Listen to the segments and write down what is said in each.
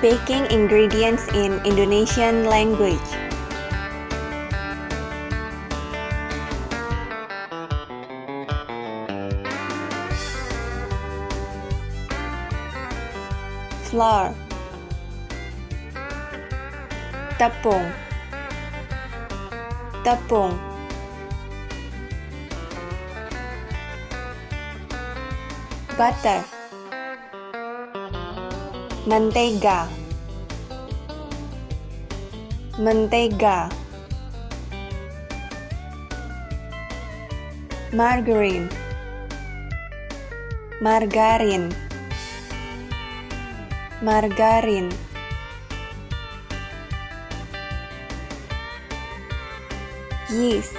Baking ingredients in Indonesian language. Flour. Tepung. Tepung. Butter Mentega. Mentega. Margarine. Margarin. Margarin. Yeast.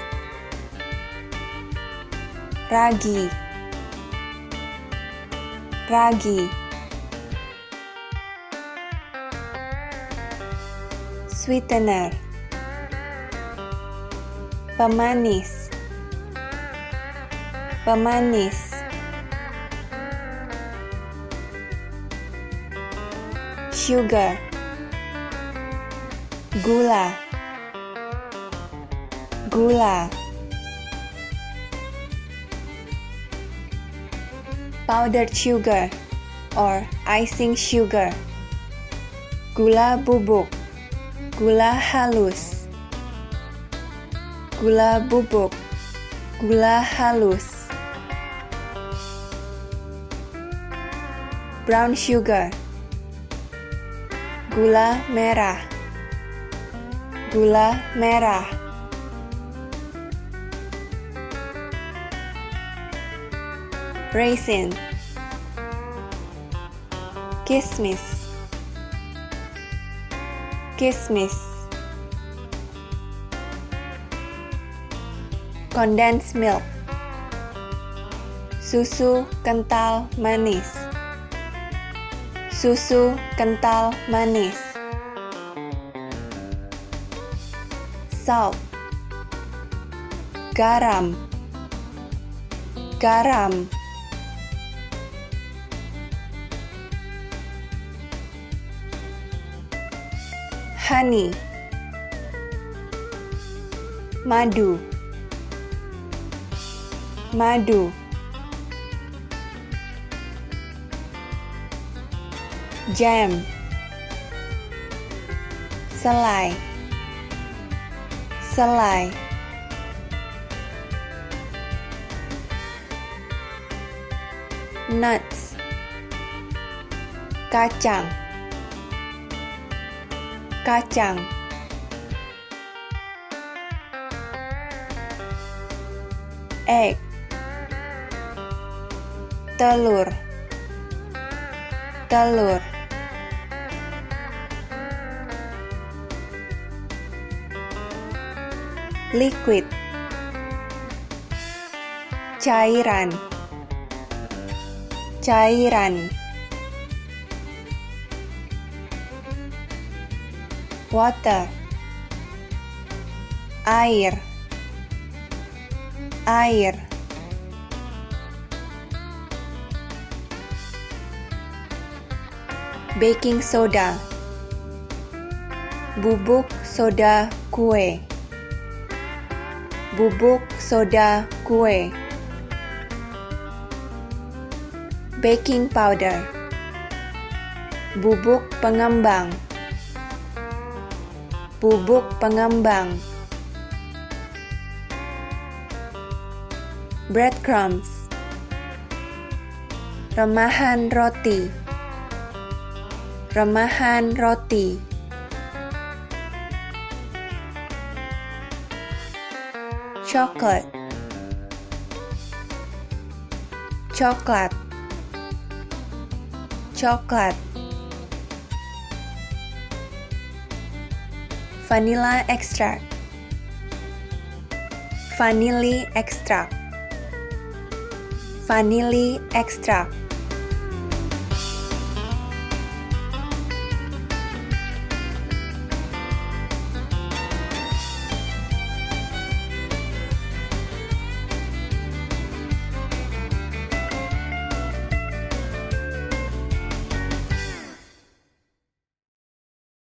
Ragi. Ragi Sweetener Pemanis Pemanis Sugar Gula Gula Powdered sugar or icing sugar Gula bubuk Gula halus. Gula bubuk. Gula halus. Brown sugar. Gula merah. Gula merah. Raisin. Kismis Kismis. Condensed milk. Susu kental manis. Susu kental manis. Salt. Garam. Garam honey madu. Madu. Jam. Selai. Selai. Nuts. Kacang kacang. Egg. Telur. Telur. Liquid. Cairan. Cairan water air air. Baking soda bubuk soda kue. Bubuk soda kue. Baking powder bubuk pengembang bubuk pengembang. Breadcrumbs. Remahan roti. Remahan roti. Chocolate. Coklat coklat vanilla extract. Vanilla extract. Vanilla extract